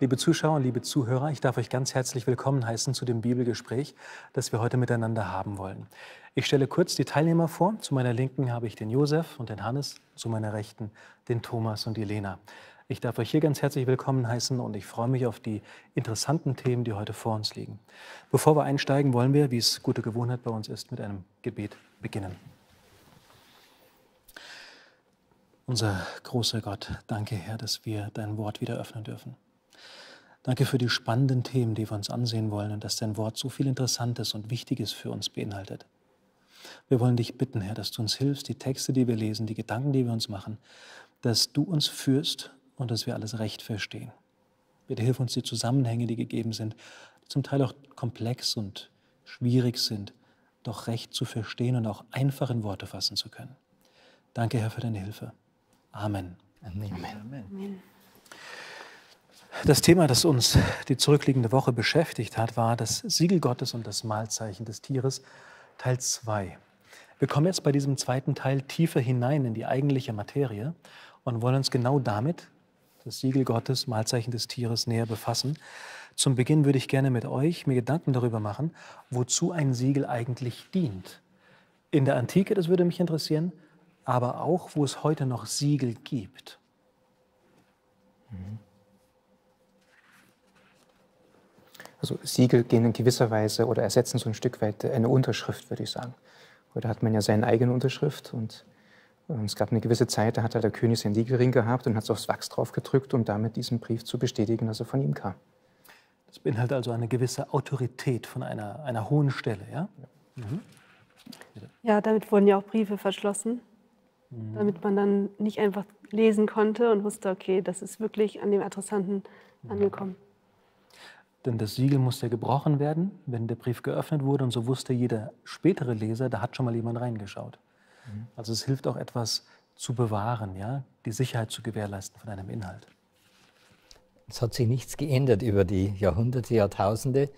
Liebe Zuschauer, liebe Zuhörer, ich darf euch ganz herzlich willkommen heißen zu dem Bibelgespräch, das wir heute miteinander haben wollen. Ich stelle kurz die Teilnehmer vor. Zu meiner Linken habe ich den Josef und den Hannes, zu meiner Rechten den Thomas und die Lena. Ich darf euch hier ganz herzlich willkommen heißen und ich freue mich auf die interessanten Themen, die heute vor uns liegen. Bevor wir einsteigen, wollen wir, wie es gute Gewohnheit bei uns ist, mit einem Gebet beginnen. Unser großer Gott, danke Herr, dass wir dein Wort wieder öffnen dürfen. Danke für die spannenden Themen, die wir uns ansehen wollen und dass dein Wort so viel Interessantes und Wichtiges für uns beinhaltet. Wir wollen dich bitten, Herr, dass du uns hilfst, die Texte, die wir lesen, die Gedanken, die wir uns machen, dass du uns führst und dass wir alles recht verstehen. Bitte hilf uns, die Zusammenhänge, die gegeben sind, die zum Teil auch komplex und schwierig sind, doch recht zu verstehen und auch einfach in Worte fassen zu können. Danke, Herr, für deine Hilfe. Amen. Amen. Amen. Das Thema, das uns die zurückliegende Woche beschäftigt hat, war das Siegel Gottes und das Malzeichen des Tieres, Teil 2. Wir kommen jetzt bei diesem zweiten Teil tiefer hinein in die eigentliche Materie und wollen uns genau damit, das Siegel Gottes, Malzeichen des Tieres, näher befassen. Zum Beginn würde ich gerne mit euch mir Gedanken darüber machen, wozu ein Siegel eigentlich dient. In der Antike, das würde mich interessieren, aber auch, wo es heute noch Siegel gibt. Also Siegel gehen in gewisser Weise oder ersetzen so ein Stück weit eine Unterschrift, würde ich sagen. Heute hat man ja seine eigene Unterschrift und es gab eine gewisse Zeit, da hat der König seinen Siegelring gehabt und hat es aufs Wachs drauf gedrückt, um damit diesen Brief zu bestätigen, dass er von ihm kam. Das beinhaltet also eine gewisse Autorität von einer, einer hohen Stelle, ja? Ja, mhm. ja damit wurden ja auch Briefe verschlossen, mhm. damit man dann nicht einfach lesen konnte und wusste, okay, das ist wirklich an dem Adressanten mhm. angekommen. Denn das Siegel musste gebrochen werden, wenn der Brief geöffnet wurde. Und so wusste jeder spätere Leser, da hat schon mal jemand reingeschaut. Mhm. Also es hilft auch etwas zu bewahren, ja, die Sicherheit zu gewährleisten von einem Inhalt. Es hat sich nichts geändert über die Jahrhunderte, Jahrtausende.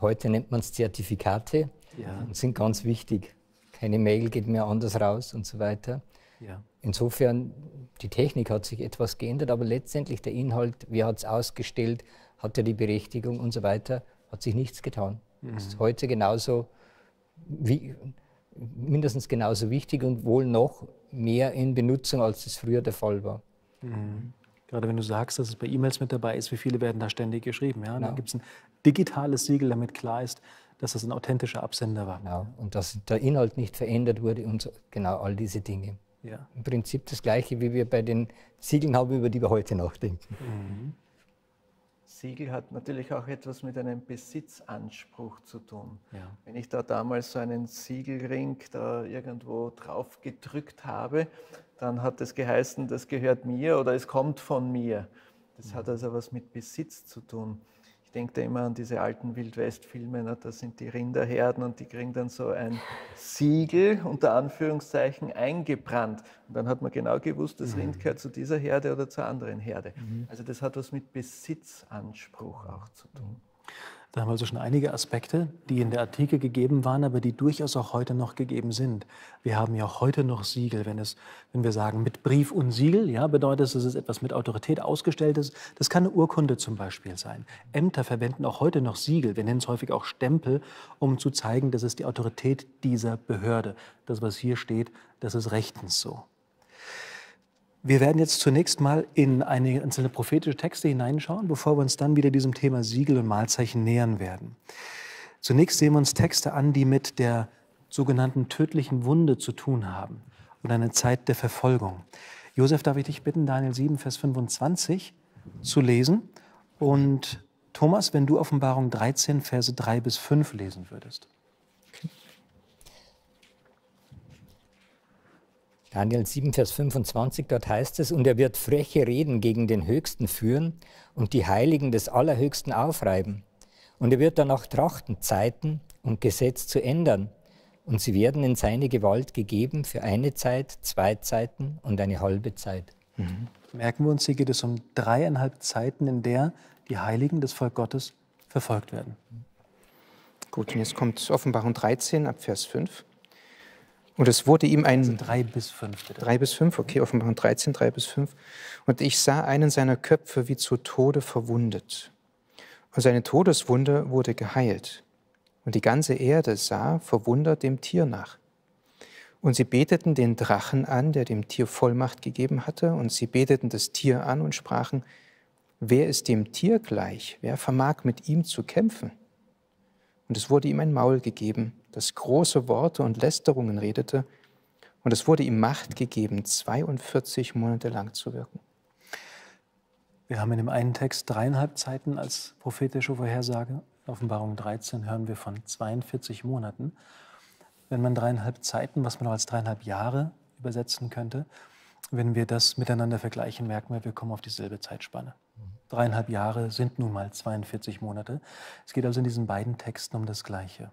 Heute nennt man es Zertifikate ja. und sind ganz wichtig. Keine Mail geht mehr anders raus und so weiter. Ja. Insofern, die Technik hat sich etwas geändert, aber letztendlich der Inhalt, wer hat es ausgestellt, hat er die Berechtigung und so weiter, hat sich nichts getan. Mhm. Das ist heute genauso, wie, mindestens genauso wichtig und wohl noch mehr in Benutzung, als es früher der Fall war. Mhm. Gerade wenn du sagst, dass es bei E-Mails mit dabei ist, wie viele werden da ständig geschrieben. Ja? Genau. Dann gibt es ein digitales Siegel, damit klar ist, dass es ein authentischer Absender war. Genau. Und dass der Inhalt nicht verändert wurde und so, genau all diese Dinge. Ja. Im Prinzip das Gleiche, wie wir bei den Siegeln haben, über die wir heute nachdenken. Mhm. Siegel hat natürlich auch etwas mit einem Besitzanspruch zu tun. Ja. Wenn ich da damals so einen Siegelring da irgendwo drauf gedrückt habe, dann hat es geheißen, das gehört mir oder es kommt von mir. Das mhm. hat also was mit Besitz zu tun denke da immer an diese alten Wildwest-Filme, ne? da sind die Rinderherden und die kriegen dann so ein Siegel, unter Anführungszeichen, eingebrannt. Und dann hat man genau gewusst, das Rind gehört zu dieser Herde oder zur anderen Herde. Mhm. Also das hat was mit Besitzanspruch auch zu tun. Da haben wir also schon einige Aspekte, die in der Antike gegeben waren, aber die durchaus auch heute noch gegeben sind. Wir haben ja auch heute noch Siegel, wenn, es, wenn wir sagen mit Brief und Siegel, ja, bedeutet es, dass es etwas mit Autorität ausgestellt ist. Das kann eine Urkunde zum Beispiel sein. Ämter verwenden auch heute noch Siegel, wir nennen es häufig auch Stempel, um zu zeigen, dass es die Autorität dieser Behörde. Das, was hier steht, das ist rechtens so. Wir werden jetzt zunächst mal in einzelne prophetische Texte hineinschauen, bevor wir uns dann wieder diesem Thema Siegel und Malzeichen nähern werden. Zunächst sehen wir uns Texte an, die mit der sogenannten tödlichen Wunde zu tun haben und eine Zeit der Verfolgung. Josef, darf ich dich bitten, Daniel 7, Vers 25 zu lesen und Thomas, wenn du Offenbarung 13, Verse 3 bis 5 lesen würdest. Daniel 7, Vers 25, dort heißt es, und er wird freche Reden gegen den Höchsten führen und die Heiligen des Allerhöchsten aufreiben. Und er wird danach trachten, Zeiten und Gesetz zu ändern. Und sie werden in seine Gewalt gegeben für eine Zeit, zwei Zeiten und eine halbe Zeit. Mhm. Merken wir uns, hier geht es um dreieinhalb Zeiten, in der die Heiligen des Volk Gottes verfolgt werden. Gut, und jetzt kommt Offenbarung 13 ab Vers 5. Und es wurde ihm ein. Also drei bis fünf, bitte. Drei bis fünf, okay, Offenbarung 13, drei bis fünf. Und ich sah einen seiner Köpfe wie zu Tode verwundet. Und seine Todeswunde wurde geheilt. Und die ganze Erde sah verwundert dem Tier nach. Und sie beteten den Drachen an, der dem Tier Vollmacht gegeben hatte, und sie beteten das Tier an und sprachen, wer ist dem Tier gleich? Wer vermag mit ihm zu kämpfen? Und es wurde ihm ein Maul gegeben, das große Worte und Lästerungen redete, und es wurde ihm Macht gegeben, 42 Monate lang zu wirken. Wir haben in dem einen Text dreieinhalb Zeiten als prophetische Vorhersage. Offenbarung 13 hören wir von 42 Monaten. Wenn man dreieinhalb Zeiten, was man auch als dreieinhalb Jahre übersetzen könnte, wenn wir das miteinander vergleichen, merken wir, wir kommen auf dieselbe Zeitspanne. Dreieinhalb Jahre sind nun mal 42 Monate. Es geht also in diesen beiden Texten um das Gleiche.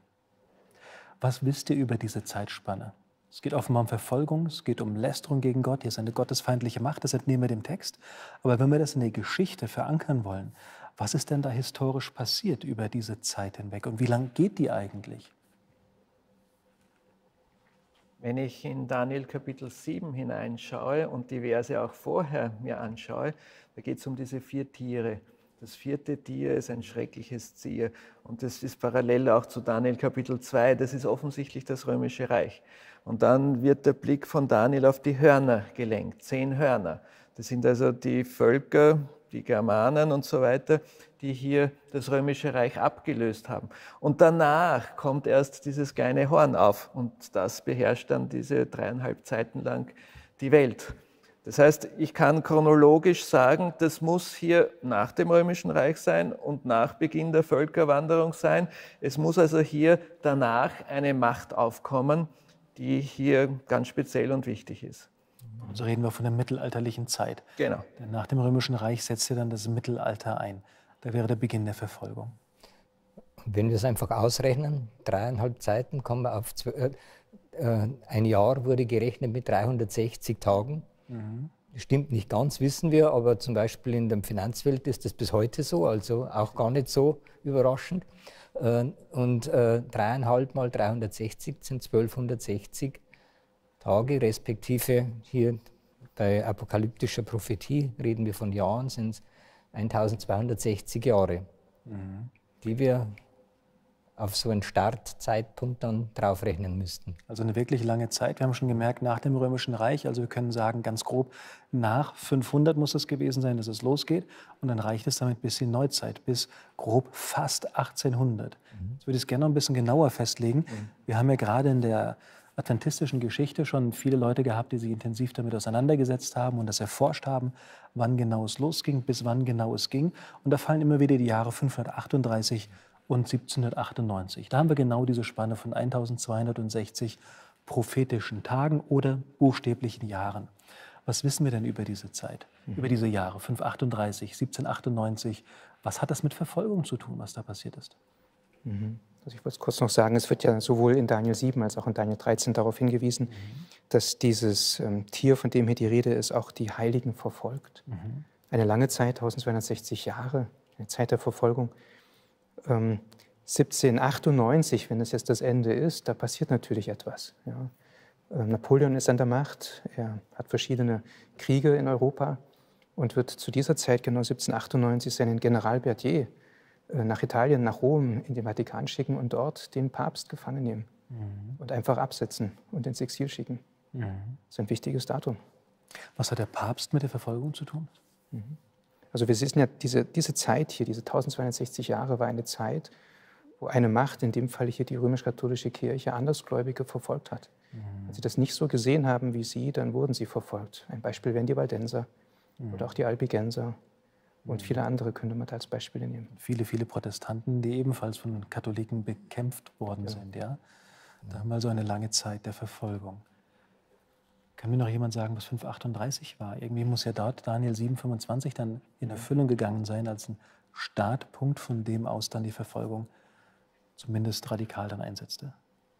Was wisst ihr über diese Zeitspanne? Es geht offenbar um Verfolgung, es geht um Lästerung gegen Gott, hier ist eine gottesfeindliche Macht, das entnehmen wir dem Text. Aber wenn wir das in der Geschichte verankern wollen, was ist denn da historisch passiert über diese Zeit hinweg und wie lang geht die eigentlich? Wenn ich in Daniel Kapitel 7 hineinschaue und die Verse auch vorher mir anschaue, da geht es um diese vier Tiere. Das vierte Tier ist ein schreckliches Tier und das ist parallel auch zu Daniel Kapitel 2. Das ist offensichtlich das römische Reich. Und dann wird der Blick von Daniel auf die Hörner gelenkt, zehn Hörner. Das sind also die Völker, die Germanen und so weiter, die hier das römische Reich abgelöst haben. Und danach kommt erst dieses kleine Horn auf und das beherrscht dann diese dreieinhalb Zeiten lang die Welt. Das heißt, ich kann chronologisch sagen, das muss hier nach dem Römischen Reich sein und nach Beginn der Völkerwanderung sein. Es muss also hier danach eine Macht aufkommen, die hier ganz speziell und wichtig ist. Und so reden wir von der mittelalterlichen Zeit. Genau. Denn nach dem Römischen Reich setzt ja dann das Mittelalter ein. Da wäre der Beginn der Verfolgung. Wenn wir es einfach ausrechnen, dreieinhalb Zeiten kommen wir auf zwei, äh, äh ein Jahr wurde gerechnet mit 360 Tagen. Mhm. Stimmt nicht ganz, wissen wir, aber zum Beispiel in der Finanzwelt ist das bis heute so, also auch gar nicht so überraschend. Äh, und äh, dreieinhalb mal 360 sind 1260 Tage, respektive hier bei apokalyptischer Prophetie reden wir von Jahren, sind es 1260 Jahre, mhm. die wir auf so einen Startzeitpunkt dann draufrechnen müssten. Also eine wirklich lange Zeit. Wir haben schon gemerkt, nach dem Römischen Reich, also wir können sagen, ganz grob, nach 500 muss es gewesen sein, dass es losgeht. Und dann reicht es damit bis in Neuzeit, bis grob fast 1800. Mhm. Jetzt würde ich es gerne noch ein bisschen genauer festlegen. Mhm. Wir haben ja gerade in der adventistischen Geschichte schon viele Leute gehabt, die sich intensiv damit auseinandergesetzt haben und das erforscht haben, wann genau es losging, bis wann genau es ging. Und da fallen immer wieder die Jahre 538 und 1798. Da haben wir genau diese Spanne von 1260 prophetischen Tagen oder buchstäblichen Jahren. Was wissen wir denn über diese Zeit, mhm. über diese Jahre 538, 1798? Was hat das mit Verfolgung zu tun, was da passiert ist? Mhm. Also ich wollte kurz noch sagen, es wird ja sowohl in Daniel 7 als auch in Daniel 13 darauf hingewiesen, mhm. dass dieses ähm, Tier, von dem hier die Rede ist, auch die Heiligen verfolgt. Mhm. Eine lange Zeit, 1260 Jahre, eine Zeit der Verfolgung. 1798, ähm, wenn es jetzt das Ende ist, da passiert natürlich etwas. Ja. Ähm, Napoleon ist an der Macht, er hat verschiedene Kriege in Europa und wird zu dieser Zeit, genau 1798, seinen General Berthier äh, nach Italien, nach Rom, in den Vatikan schicken und dort den Papst gefangen nehmen mhm. und einfach absetzen und ins Exil schicken. Mhm. Das ist ein wichtiges Datum. Was hat der Papst mit der Verfolgung zu tun? Mhm. Also wir sehen ja, diese, diese Zeit hier, diese 1260 Jahre, war eine Zeit, wo eine Macht, in dem Fall hier die römisch-katholische Kirche, Andersgläubige verfolgt hat. Mhm. Wenn sie das nicht so gesehen haben wie sie, dann wurden sie verfolgt. Ein Beispiel wären die Waldenser mhm. oder auch die Albigenser. Und mhm. viele andere könnte man da als Beispiele nehmen. Viele, viele Protestanten, die ebenfalls von Katholiken bekämpft worden ja. sind. Ja? Da haben wir also eine lange Zeit der Verfolgung. Kann mir noch jemand sagen, was 538 war? Irgendwie muss ja dort Daniel 725 dann in Erfüllung gegangen sein als ein Startpunkt, von dem aus dann die Verfolgung zumindest radikal dann einsetzte.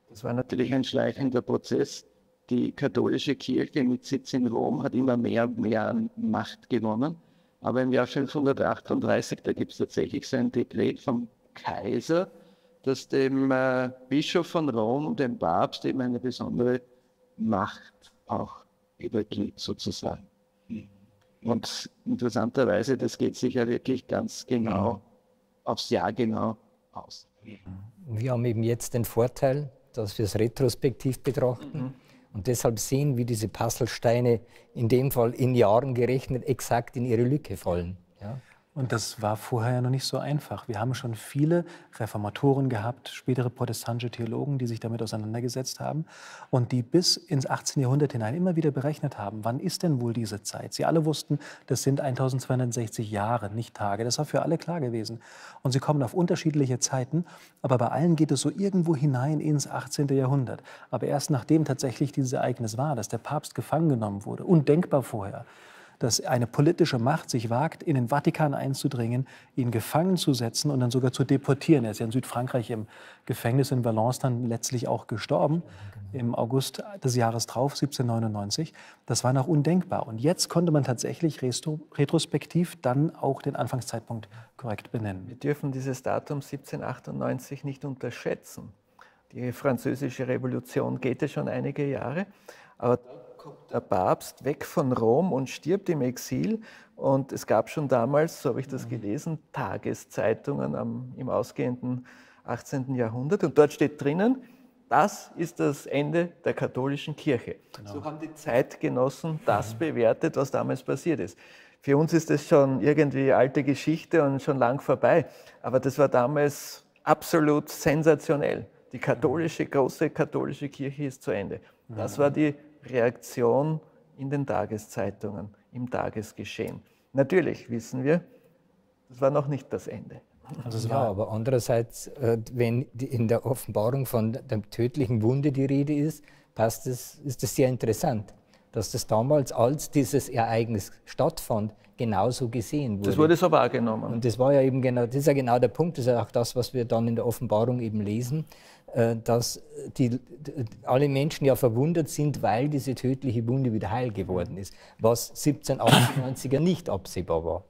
Das war natürlich ein schleichender Prozess. Die katholische Kirche mit Sitz in Rom hat immer mehr und mehr an Macht gewonnen. Aber im Jahr 538, da gibt es tatsächlich so ein Dekret vom Kaiser, das dem äh, Bischof von Rom, dem Papst, eben eine besondere Macht auch übergeht, sozusagen. Und interessanterweise, das geht sich ja wirklich ganz genau aufs Jahr genau aus. Wir haben eben jetzt den Vorteil, dass wir es retrospektiv betrachten mhm. und deshalb sehen, wie diese Puzzlesteine in dem Fall in Jahren gerechnet exakt in ihre Lücke fallen. Ja? Und das war vorher ja noch nicht so einfach. Wir haben schon viele Reformatoren gehabt, spätere protestantische Theologen, die sich damit auseinandergesetzt haben und die bis ins 18. Jahrhundert hinein immer wieder berechnet haben, wann ist denn wohl diese Zeit? Sie alle wussten, das sind 1260 Jahre, nicht Tage. Das war für alle klar gewesen. Und sie kommen auf unterschiedliche Zeiten, aber bei allen geht es so irgendwo hinein ins 18. Jahrhundert. Aber erst nachdem tatsächlich dieses Ereignis war, dass der Papst gefangen genommen wurde, undenkbar vorher, dass eine politische Macht sich wagt, in den Vatikan einzudringen, ihn gefangen zu setzen und dann sogar zu deportieren. Er ist ja in Südfrankreich im Gefängnis in Valence dann letztlich auch gestorben, im August des Jahres drauf, 1799. Das war noch undenkbar. Und jetzt konnte man tatsächlich retrospektiv dann auch den Anfangszeitpunkt korrekt benennen. Wir dürfen dieses Datum 1798 nicht unterschätzen. Die französische Revolution geht ja schon einige Jahre, aber kommt der Papst weg von Rom und stirbt im Exil. Und es gab schon damals, so habe ich das mhm. gelesen, Tageszeitungen am, im ausgehenden 18. Jahrhundert. Und dort steht drinnen, das ist das Ende der katholischen Kirche. Genau. So haben die Zeitgenossen das mhm. bewertet, was damals passiert ist. Für uns ist das schon irgendwie alte Geschichte und schon lang vorbei. Aber das war damals absolut sensationell. Die katholische, große katholische Kirche ist zu Ende. Das war die Reaktion in den Tageszeitungen, im Tagesgeschehen. Natürlich wissen wir, das war noch nicht das Ende. Also ja, aber andererseits, äh, wenn in der Offenbarung von der tödlichen Wunde die Rede ist, passt das, ist das sehr interessant, dass das damals, als dieses Ereignis stattfand, genauso gesehen wurde. Das wurde so wahrgenommen. Und das war ja eben genau, das ist ja genau der Punkt, das ist ja auch das, was wir dann in der Offenbarung eben lesen, äh, dass die, alle Menschen ja verwundert sind, weil diese tödliche Wunde wieder heil geworden ist, was 1798er nicht absehbar war,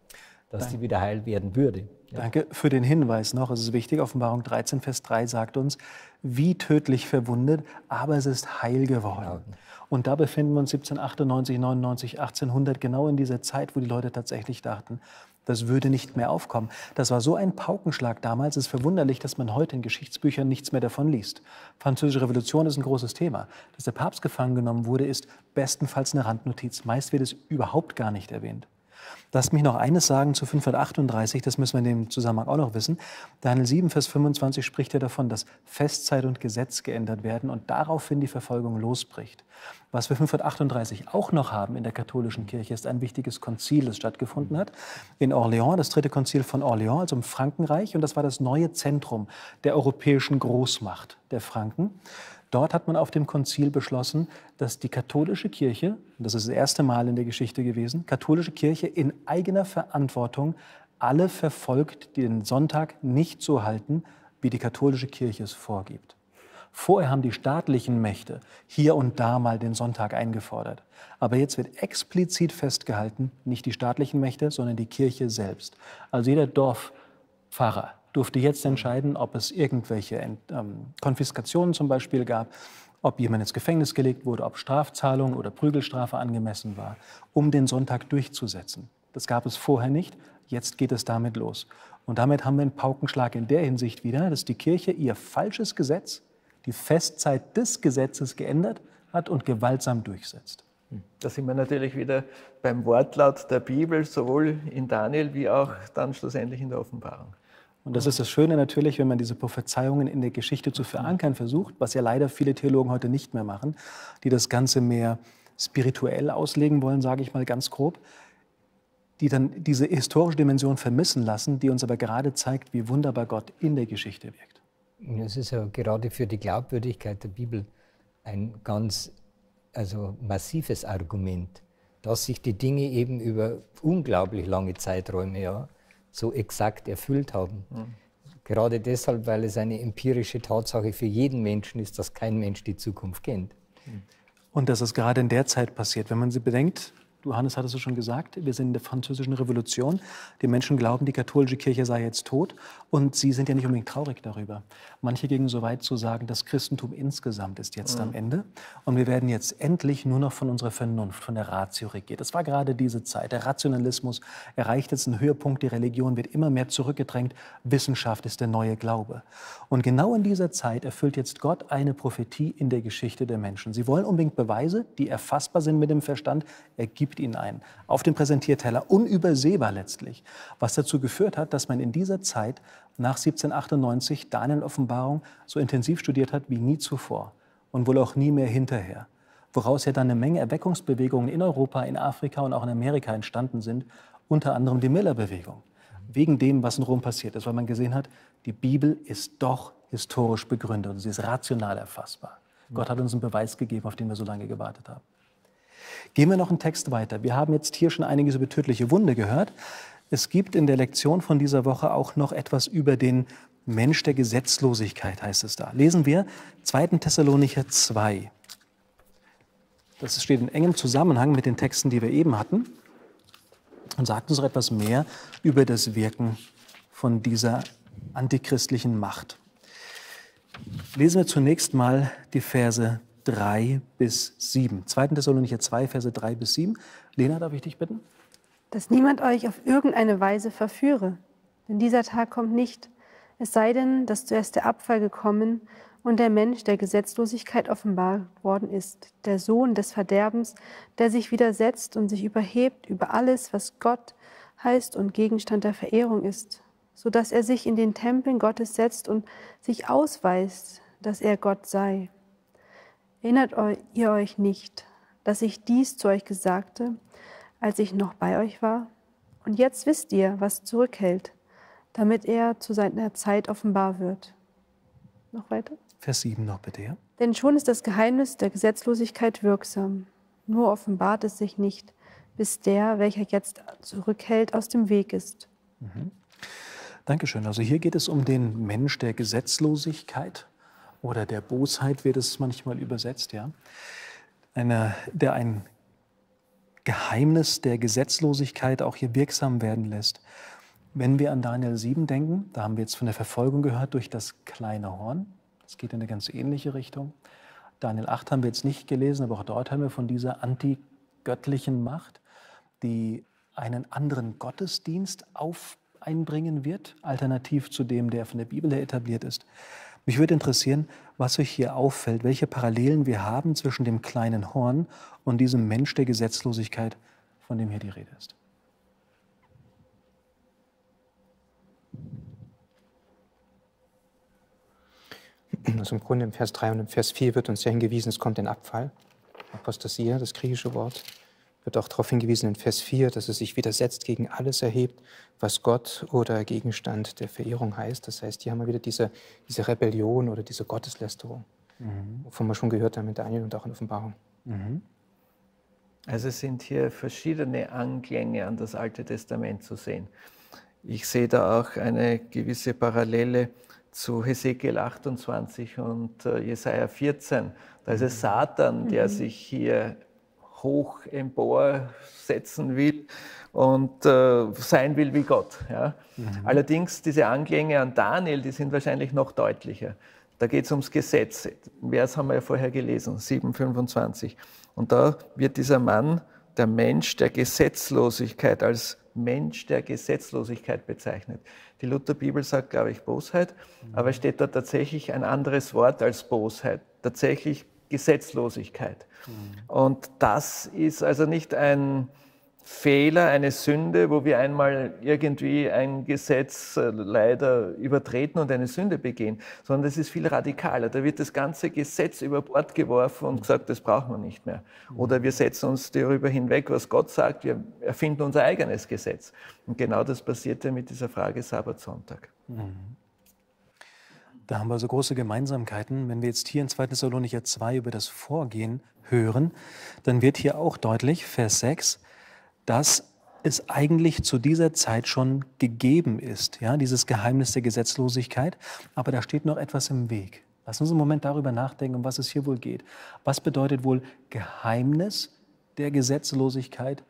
dass Danke. die wieder heil werden würde. Ja. Danke für den Hinweis noch. Es ist wichtig, Offenbarung 13, Vers 3 sagt uns, wie tödlich verwundet, aber es ist heil geworden. Genau. Und da befinden wir uns 1798, 99, 1800, genau in dieser Zeit, wo die Leute tatsächlich dachten, das würde nicht mehr aufkommen. Das war so ein Paukenschlag damals. Es ist verwunderlich, dass man heute in Geschichtsbüchern nichts mehr davon liest. Französische Revolution ist ein großes Thema. Dass der Papst gefangen genommen wurde, ist bestenfalls eine Randnotiz. Meist wird es überhaupt gar nicht erwähnt. Lass mich noch eines sagen zu 538, das müssen wir in dem Zusammenhang auch noch wissen. Daniel 7, Vers 25 spricht ja davon, dass Festzeit und Gesetz geändert werden und daraufhin die Verfolgung losbricht. Was wir 538 auch noch haben in der katholischen Kirche, ist ein wichtiges Konzil, das stattgefunden hat. In Orléans, das dritte Konzil von Orléans, also im Frankenreich. Und das war das neue Zentrum der europäischen Großmacht der Franken. Dort hat man auf dem Konzil beschlossen, dass die katholische Kirche, das ist das erste Mal in der Geschichte gewesen, katholische Kirche in eigener Verantwortung alle verfolgt, die den Sonntag nicht so halten, wie die katholische Kirche es vorgibt. Vorher haben die staatlichen Mächte hier und da mal den Sonntag eingefordert. Aber jetzt wird explizit festgehalten, nicht die staatlichen Mächte, sondern die Kirche selbst. Also jeder Dorfpfarrer durfte jetzt entscheiden, ob es irgendwelche ähm, Konfiskationen zum Beispiel gab, ob jemand ins Gefängnis gelegt wurde, ob Strafzahlung oder Prügelstrafe angemessen war, um den Sonntag durchzusetzen. Das gab es vorher nicht, jetzt geht es damit los. Und damit haben wir einen Paukenschlag in der Hinsicht wieder, dass die Kirche ihr falsches Gesetz die Festzeit des Gesetzes geändert hat und gewaltsam durchsetzt. Da sind wir natürlich wieder beim Wortlaut der Bibel, sowohl in Daniel wie auch dann schlussendlich in der Offenbarung. Und das ist das Schöne natürlich, wenn man diese Prophezeiungen in der Geschichte zu verankern versucht, was ja leider viele Theologen heute nicht mehr machen, die das Ganze mehr spirituell auslegen wollen, sage ich mal ganz grob, die dann diese historische Dimension vermissen lassen, die uns aber gerade zeigt, wie wunderbar Gott in der Geschichte wirkt. Es ist ja gerade für die Glaubwürdigkeit der Bibel ein ganz also massives Argument, dass sich die Dinge eben über unglaublich lange Zeiträume ja so exakt erfüllt haben. Mhm. Gerade deshalb, weil es eine empirische Tatsache für jeden Menschen ist, dass kein Mensch die Zukunft kennt. Und dass es gerade in der Zeit passiert. Wenn man sie bedenkt, Johannes hat es schon gesagt, wir sind in der französischen Revolution. Die Menschen glauben, die katholische Kirche sei jetzt tot. Und sie sind ja nicht unbedingt traurig darüber. Manche gingen so weit zu sagen, das Christentum insgesamt ist jetzt mhm. am Ende. Und wir werden jetzt endlich nur noch von unserer Vernunft, von der Ratio regiert. Das war gerade diese Zeit. Der Rationalismus erreicht jetzt einen Höhepunkt. Die Religion wird immer mehr zurückgedrängt. Wissenschaft ist der neue Glaube. Und genau in dieser Zeit erfüllt jetzt Gott eine Prophetie in der Geschichte der Menschen. Sie wollen unbedingt Beweise, die erfassbar sind mit dem Verstand. Er gibt ihnen einen. Auf dem Präsentierteller, unübersehbar letztlich. Was dazu geführt hat, dass man in dieser Zeit nach 1798 Daniel Offenbarung so intensiv studiert hat wie nie zuvor und wohl auch nie mehr hinterher. Woraus ja dann eine Menge Erweckungsbewegungen in Europa, in Afrika und auch in Amerika entstanden sind, unter anderem die Miller-Bewegung. Wegen dem, was in Rom passiert ist, weil man gesehen hat, die Bibel ist doch historisch begründet und sie ist rational erfassbar. Gott hat uns einen Beweis gegeben, auf den wir so lange gewartet haben. Gehen wir noch einen Text weiter. Wir haben jetzt hier schon einiges über tödliche Wunde gehört. Es gibt in der Lektion von dieser Woche auch noch etwas über den Mensch der Gesetzlosigkeit, heißt es da. Lesen wir 2. Thessalonicher 2. Das steht in engem Zusammenhang mit den Texten, die wir eben hatten und sagt uns etwas mehr über das Wirken von dieser antichristlichen Macht. Lesen wir zunächst mal die Verse 3 bis 7. 2. Thessalonicher 2, Verse 3 bis 7. Lena, darf ich dich bitten? Dass niemand euch auf irgendeine Weise verführe, denn dieser Tag kommt nicht, es sei denn, dass zuerst der Abfall gekommen und der Mensch der Gesetzlosigkeit offenbar worden ist, der Sohn des Verderbens, der sich widersetzt und sich überhebt über alles, was Gott heißt und Gegenstand der Verehrung ist, so dass er sich in den Tempeln Gottes setzt und sich ausweist, dass er Gott sei. Erinnert ihr euch nicht, dass ich dies zu euch gesagte, als ich noch bei euch war? Und jetzt wisst ihr, was zurückhält, damit er zu seiner Zeit offenbar wird. Noch weiter? Vers 7 noch bitte, ja? Denn schon ist das Geheimnis der Gesetzlosigkeit wirksam. Nur offenbart es sich nicht, bis der, welcher jetzt zurückhält, aus dem Weg ist. Mhm. Dankeschön. Also hier geht es um den Mensch der Gesetzlosigkeit oder der Bosheit wird es manchmal übersetzt, ja. Eine, der ein Geheimnis der Gesetzlosigkeit auch hier wirksam werden lässt. Wenn wir an Daniel 7 denken, da haben wir jetzt von der Verfolgung gehört durch das kleine Horn. Das geht in eine ganz ähnliche Richtung. Daniel 8 haben wir jetzt nicht gelesen, aber auch dort haben wir von dieser antigöttlichen Macht, die einen anderen Gottesdienst auf einbringen wird, alternativ zu dem, der von der Bibel her etabliert ist. Mich würde interessieren, was euch hier auffällt, welche Parallelen wir haben zwischen dem kleinen Horn und diesem Mensch der Gesetzlosigkeit, von dem hier die Rede ist. Also im Grunde im Vers 3 und im Vers 4 wird uns ja hingewiesen, es kommt ein Abfall. Apostasia, das griechische Wort wird auch darauf hingewiesen in Vers 4, dass es sich widersetzt gegen alles erhebt, was Gott oder Gegenstand der Verehrung heißt. Das heißt, hier haben wir wieder diese, diese Rebellion oder diese Gotteslästerung, mhm. wovon wir schon gehört haben in Daniel und auch in Offenbarung. Mhm. Also es sind hier verschiedene Anklänge an das Alte Testament zu sehen. Ich sehe da auch eine gewisse Parallele zu Hesekiel 28 und äh, Jesaja 14. Da ist es Satan, der mhm. sich hier hoch emporsetzen will und äh, sein will wie Gott. Ja. Mhm. Allerdings diese Anklänge an Daniel, die sind wahrscheinlich noch deutlicher. Da geht es ums Gesetz. Vers haben wir ja vorher gelesen, 7,25. Und da wird dieser Mann, der Mensch der Gesetzlosigkeit, als Mensch der Gesetzlosigkeit bezeichnet. Die Lutherbibel sagt, glaube ich, Bosheit, mhm. aber steht da tatsächlich ein anderes Wort als Bosheit. Tatsächlich Gesetzlosigkeit. Mhm. Und das ist also nicht ein Fehler, eine Sünde, wo wir einmal irgendwie ein Gesetz äh, leider übertreten und eine Sünde begehen, sondern es ist viel radikaler. Da wird das ganze Gesetz über Bord geworfen und gesagt, das brauchen wir nicht mehr. Oder wir setzen uns darüber hinweg, was Gott sagt, wir erfinden unser eigenes Gesetz. Und genau das passierte mit dieser Frage Sabbatsonntag. Mhm. Da haben wir so große Gemeinsamkeiten. Wenn wir jetzt hier in 2. Thessalonicher 2 über das Vorgehen hören, dann wird hier auch deutlich, Vers 6, dass es eigentlich zu dieser Zeit schon gegeben ist, ja, dieses Geheimnis der Gesetzlosigkeit. Aber da steht noch etwas im Weg. Lass uns einen Moment darüber nachdenken, um was es hier wohl geht. Was bedeutet wohl Geheimnis der Gesetzlosigkeit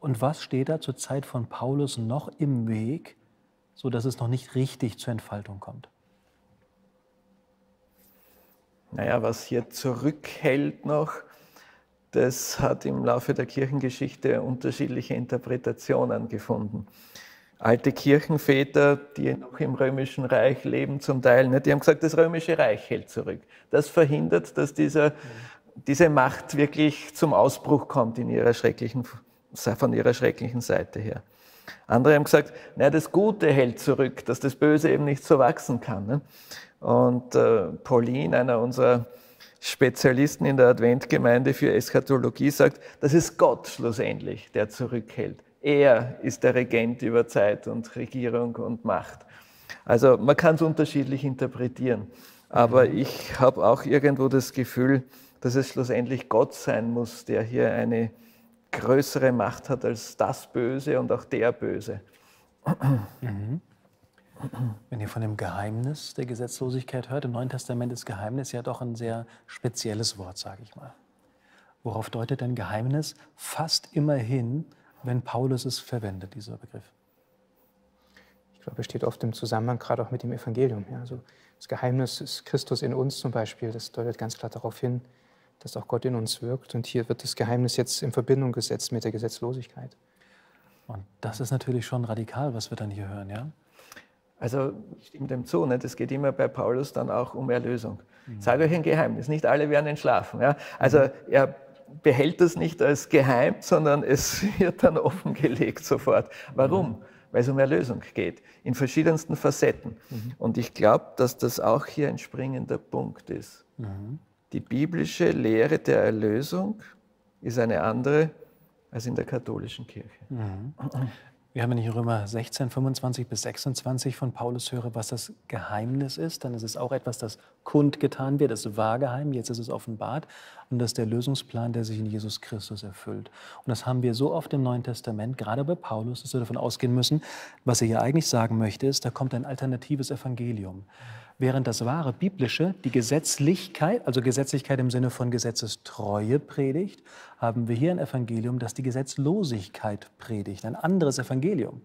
Und was steht da zur Zeit von Paulus noch im Weg, sodass es noch nicht richtig zur Entfaltung kommt? Naja, was hier zurückhält noch, das hat im Laufe der Kirchengeschichte unterschiedliche Interpretationen gefunden. Alte Kirchenväter, die noch im Römischen Reich leben zum Teil, ne, die haben gesagt, das Römische Reich hält zurück. Das verhindert, dass dieser, diese Macht wirklich zum Ausbruch kommt in ihrer schrecklichen, von ihrer schrecklichen Seite her. Andere haben gesagt, naja, das Gute hält zurück, dass das Böse eben nicht so wachsen kann. Ne? Und äh, Pauline, einer unserer Spezialisten in der Adventgemeinde für Eschatologie, sagt, das ist Gott schlussendlich, der zurückhält. Er ist der Regent über Zeit und Regierung und Macht. Also man kann es unterschiedlich interpretieren. Aber mhm. ich habe auch irgendwo das Gefühl, dass es schlussendlich Gott sein muss, der hier eine größere Macht hat als das Böse und auch der Böse. Mhm. Wenn ihr von dem Geheimnis der Gesetzlosigkeit hört, im Neuen Testament ist Geheimnis ja doch ein sehr spezielles Wort, sage ich mal. Worauf deutet denn Geheimnis fast immer hin, wenn Paulus es verwendet, dieser Begriff? Ich glaube, es steht oft im Zusammenhang gerade auch mit dem Evangelium. Ja. Also das Geheimnis ist Christus in uns zum Beispiel. Das deutet ganz klar darauf hin, dass auch Gott in uns wirkt. Und hier wird das Geheimnis jetzt in Verbindung gesetzt mit der Gesetzlosigkeit. Und das ist natürlich schon radikal, was wir dann hier hören, ja? Also ich stimme dem zu, nicht? es geht immer bei Paulus dann auch um Erlösung. Ich sage euch ein Geheimnis, nicht alle werden entschlafen. Ja? Also er behält das nicht als geheim, sondern es wird dann offengelegt sofort. Warum? Weil es um Erlösung geht, in verschiedensten Facetten. Mhm. Und ich glaube, dass das auch hier ein springender Punkt ist. Die biblische Lehre der Erlösung ist eine andere als in der katholischen Kirche. Mhm. Wir haben, ich Römer 16, 25 bis 26 von Paulus höre, was das Geheimnis ist, dann ist es auch etwas, das kundgetan wird. Es war geheim, jetzt ist es offenbart. Und das ist der Lösungsplan, der sich in Jesus Christus erfüllt. Und das haben wir so oft im Neuen Testament, gerade bei Paulus, dass wir davon ausgehen müssen, was er hier eigentlich sagen möchte, ist, da kommt ein alternatives Evangelium. Während das wahre biblische die Gesetzlichkeit, also Gesetzlichkeit im Sinne von Gesetzestreue predigt, haben wir hier ein Evangelium, das die Gesetzlosigkeit predigt. Ein anderes Evangelium.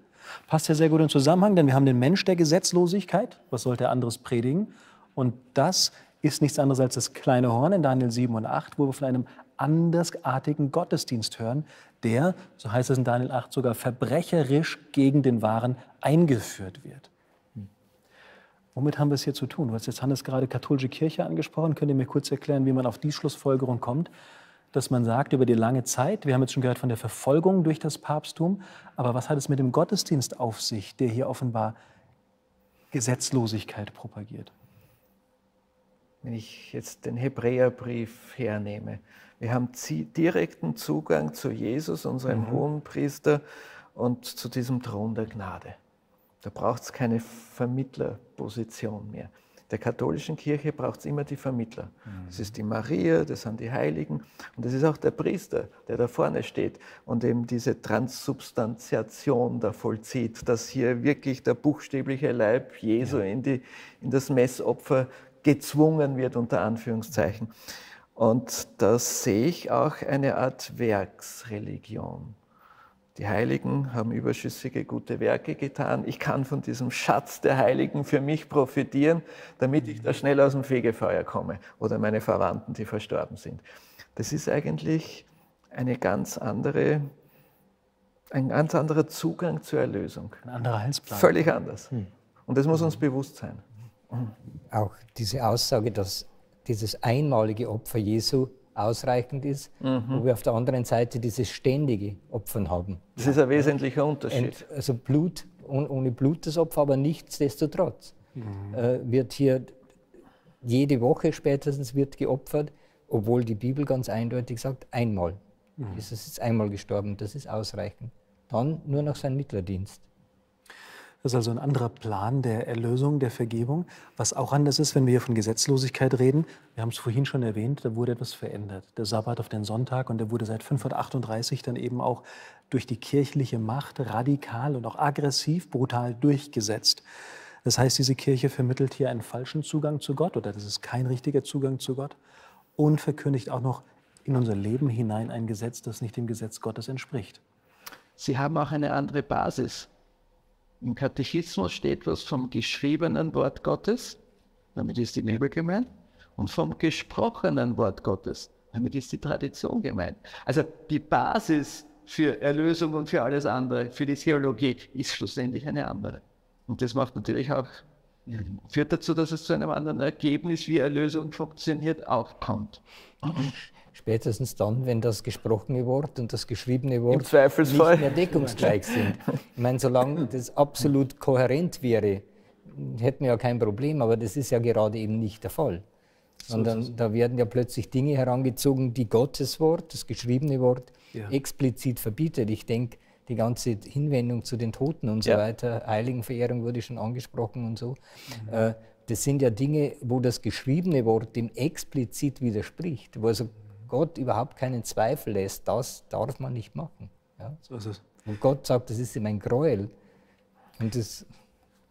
Passt ja sehr gut im Zusammenhang, denn wir haben den Mensch der Gesetzlosigkeit. Was sollte er anderes predigen? Und das ist nichts anderes als das kleine Horn in Daniel 7 und 8, wo wir von einem andersartigen Gottesdienst hören, der, so heißt es in Daniel 8, sogar verbrecherisch gegen den Wahren eingeführt wird. Womit haben wir es hier zu tun? Du hast jetzt Hannes gerade katholische Kirche angesprochen. Könnt ihr mir kurz erklären, wie man auf die Schlussfolgerung kommt, dass man sagt, über die lange Zeit, wir haben jetzt schon gehört von der Verfolgung durch das Papsttum, aber was hat es mit dem Gottesdienst auf sich, der hier offenbar Gesetzlosigkeit propagiert? Wenn ich jetzt den Hebräerbrief hernehme, wir haben direkten Zugang zu Jesus, unserem mhm. Hohenpriester, und zu diesem Thron der Gnade. Da braucht es keine Vermittlerposition mehr. Der katholischen Kirche braucht es immer die Vermittler. Mhm. Das ist die Maria, das sind die Heiligen und das ist auch der Priester, der da vorne steht und eben diese Transsubstantiation da vollzieht, dass hier wirklich der buchstäbliche Leib Jesu ja. in, die, in das Messopfer gezwungen wird, unter Anführungszeichen. Und da sehe ich auch eine Art Werksreligion. Die Heiligen haben überschüssige gute Werke getan. Ich kann von diesem Schatz der Heiligen für mich profitieren, damit ich da schnell aus dem Fegefeuer komme oder meine Verwandten, die verstorben sind. Das ist eigentlich eine ganz andere, ein ganz anderer Zugang zur Erlösung. Ein anderer Heilsplan. Völlig anders. Hm. Und das muss uns bewusst sein. Auch diese Aussage, dass dieses einmalige Opfer Jesu ausreichend ist, mhm. wo wir auf der anderen Seite dieses ständige Opfern haben. Das ist ein wesentlicher Unterschied. Und also Blut, ohne Blut das Opfer, aber nichtsdestotrotz mhm. äh, wird hier jede Woche spätestens wird geopfert, obwohl die Bibel ganz eindeutig sagt, einmal. Mhm. Jesus ist einmal gestorben, das ist ausreichend. Dann nur noch sein Mittlerdienst. Das ist also ein anderer Plan der Erlösung, der Vergebung. Was auch anders ist, wenn wir hier von Gesetzlosigkeit reden. Wir haben es vorhin schon erwähnt, da wurde etwas verändert. Der Sabbat auf den Sonntag und der wurde seit 538 dann eben auch durch die kirchliche Macht radikal und auch aggressiv, brutal durchgesetzt. Das heißt, diese Kirche vermittelt hier einen falschen Zugang zu Gott oder das ist kein richtiger Zugang zu Gott und verkündigt auch noch in unser Leben hinein ein Gesetz, das nicht dem Gesetz Gottes entspricht. sie haben auch eine andere Basis. Im Katechismus steht was vom geschriebenen Wort Gottes, damit ist die Bibel gemeint, und vom gesprochenen Wort Gottes, damit ist die Tradition gemeint. Also die Basis für Erlösung und für alles andere, für die Theologie, ist schlussendlich eine andere. Und das macht natürlich auch, führt dazu, dass es zu einem anderen Ergebnis, wie Erlösung funktioniert, auch kommt. Spätestens dann, wenn das gesprochene Wort und das geschriebene Wort nicht mehr deckungsgleich sind. Ich meine, solange das absolut kohärent wäre, hätten wir ja kein Problem, aber das ist ja gerade eben nicht der Fall. Sondern so da werden ja plötzlich Dinge herangezogen, die Gottes Wort, das geschriebene Wort, ja. explizit verbietet. Ich denke, die ganze Hinwendung zu den Toten und so ja. weiter, Heiligenverehrung wurde schon angesprochen und so. Mhm. Äh, das sind ja Dinge, wo das geschriebene Wort dem explizit widerspricht, wo also Gott überhaupt keinen Zweifel lässt, das darf man nicht machen. Ja? So ist es. Und Gott sagt, das ist ihm ein Gräuel. Und das,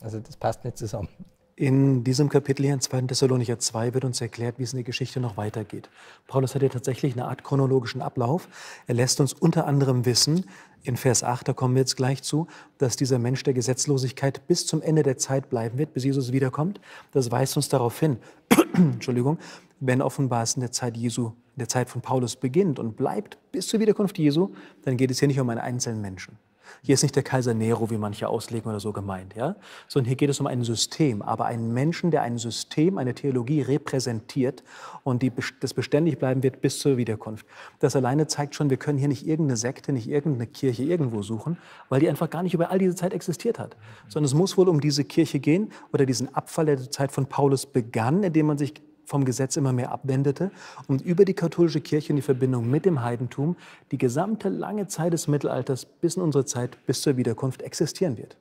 also das passt nicht zusammen. In diesem Kapitel hier in 2. Thessalonicher 2 wird uns erklärt, wie es in der Geschichte noch weitergeht. Paulus hat hier tatsächlich eine Art chronologischen Ablauf. Er lässt uns unter anderem wissen, in Vers 8, da kommen wir jetzt gleich zu, dass dieser Mensch der Gesetzlosigkeit bis zum Ende der Zeit bleiben wird, bis Jesus wiederkommt. Das weist uns darauf hin, Entschuldigung, wenn offenbar es in der Zeit Jesu, in der Zeit von Paulus beginnt und bleibt bis zur Wiederkunft Jesu, dann geht es hier nicht um einen einzelnen Menschen. Hier ist nicht der Kaiser Nero, wie manche auslegen oder so gemeint, ja? sondern hier geht es um ein System, aber einen Menschen, der ein System, eine Theologie repräsentiert und die, das beständig bleiben wird bis zur Wiederkunft. Das alleine zeigt schon, wir können hier nicht irgendeine Sekte, nicht irgendeine Kirche irgendwo suchen, weil die einfach gar nicht über all diese Zeit existiert hat, sondern es muss wohl um diese Kirche gehen oder diesen Abfall, der zur Zeit von Paulus begann, indem man sich vom Gesetz immer mehr abwendete und über die katholische Kirche in die Verbindung mit dem Heidentum die gesamte lange Zeit des Mittelalters bis in unsere Zeit, bis zur Wiederkunft existieren wird.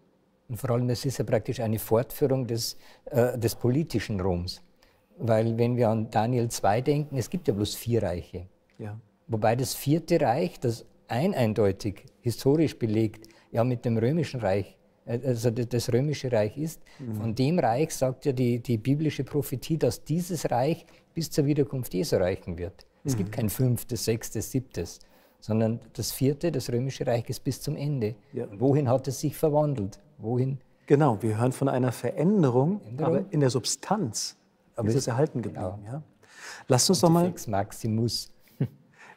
Und vor allem, es ist ja praktisch eine Fortführung des, äh, des politischen Roms. Weil wenn wir an Daniel 2 denken, es gibt ja bloß vier Reiche. Ja. Wobei das vierte Reich, das ein eindeutig historisch belegt, ja mit dem römischen Reich also das römische Reich ist. Mhm. Von dem Reich sagt ja die, die biblische Prophetie, dass dieses Reich bis zur Wiederkunft Jesu reichen wird. Es mhm. gibt kein fünftes, sechstes, siebtes, sondern das vierte, das römische Reich ist bis zum Ende. Ja. Wohin hat es sich verwandelt? Wohin? Genau, wir hören von einer Veränderung, Änderung? aber in der Substanz aber ist es erhalten geblieben. Genau. Ja. Lasst uns doch mal. Maximus.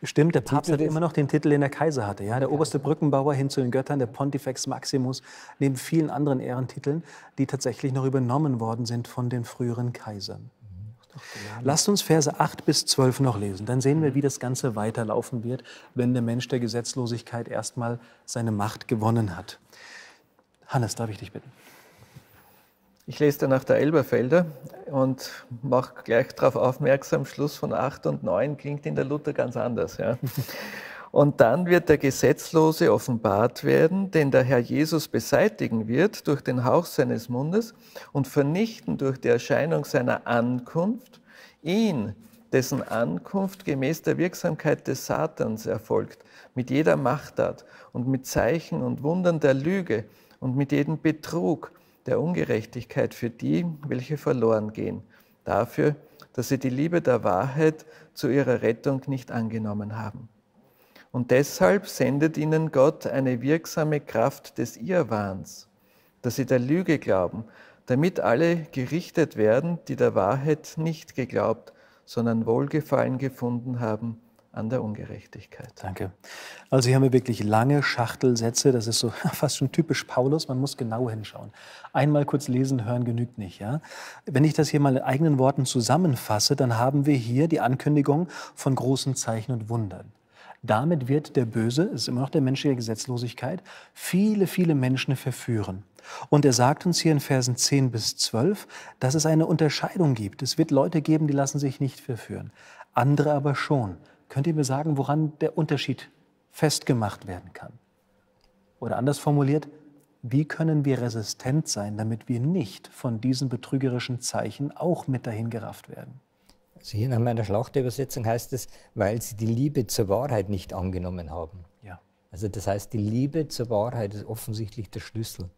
Stimmt, der Papst hat immer noch den Titel, den der Kaiser hatte. Ja, der oberste Brückenbauer hin zu den Göttern, der Pontifex Maximus, neben vielen anderen Ehrentiteln, die tatsächlich noch übernommen worden sind von den früheren Kaisern. Lasst uns Verse 8 bis 12 noch lesen. Dann sehen wir, wie das Ganze weiterlaufen wird, wenn der Mensch der Gesetzlosigkeit erstmal seine Macht gewonnen hat. Hannes, darf ich dich bitten? Ich lese dann nach der Elberfelder und mache gleich darauf aufmerksam, Schluss von 8 und 9 klingt in der Luther ganz anders. Ja. Und dann wird der Gesetzlose offenbart werden, den der Herr Jesus beseitigen wird durch den Hauch seines Mundes und vernichten durch die Erscheinung seiner Ankunft ihn, dessen Ankunft gemäß der Wirksamkeit des Satans erfolgt, mit jeder Machtart und mit Zeichen und Wundern der Lüge und mit jedem Betrug der Ungerechtigkeit für die, welche verloren gehen, dafür, dass sie die Liebe der Wahrheit zu ihrer Rettung nicht angenommen haben. Und deshalb sendet ihnen Gott eine wirksame Kraft des Irrwahns, dass sie der Lüge glauben, damit alle gerichtet werden, die der Wahrheit nicht geglaubt, sondern Wohlgefallen gefunden haben an der Ungerechtigkeit. Danke. Also hier haben wir wirklich lange Schachtelsätze. Das ist so fast schon typisch Paulus. Man muss genau hinschauen. Einmal kurz lesen, hören genügt nicht. Ja? Wenn ich das hier mal in eigenen Worten zusammenfasse, dann haben wir hier die Ankündigung von großen Zeichen und Wundern. Damit wird der Böse, es ist immer noch der Mensch der Gesetzlosigkeit, viele, viele Menschen verführen. Und er sagt uns hier in Versen 10 bis 12, dass es eine Unterscheidung gibt. Es wird Leute geben, die lassen sich nicht verführen. Andere aber schon. Könnt ihr mir sagen, woran der Unterschied festgemacht werden kann? Oder anders formuliert, wie können wir resistent sein, damit wir nicht von diesen betrügerischen Zeichen auch mit dahin gerafft werden? Also hier nach meiner Schlachtübersetzung heißt es, weil sie die Liebe zur Wahrheit nicht angenommen haben. Ja. Also das heißt, die Liebe zur Wahrheit ist offensichtlich der Schlüssel.